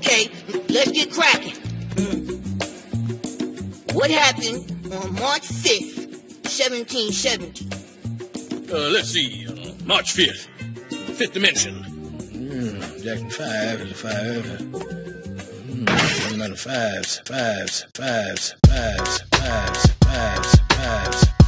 Okay, let's get cracking. What happened on March 5th, 1770? Uh, let's see. Uh, March 5th. Fifth dimension. Mm, Jackson 5, 5. Mm, amount fives, fives, fives, fives, fives, fives, fives.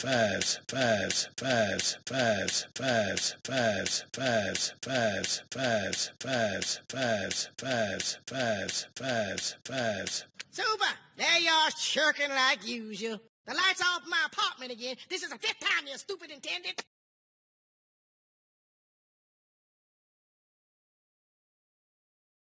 Fives, fives, fives, fives, fives, fives, fives, fives, fives, fives, fives, fives, fives, fives, fives. Super! There you are, shirking like usual. The lights off my apartment again. This is the fifth time, you stupid intendant.